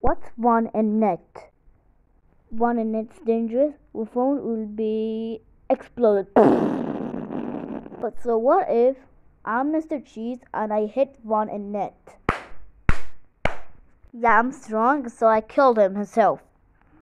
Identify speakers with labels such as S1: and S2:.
S1: What's Von.in.net? One in net's dangerous. Your phone will be exploded. but so what if I'm Mr. Cheese and I hit Von.in.net? Yeah, I'm strong, so I killed him himself.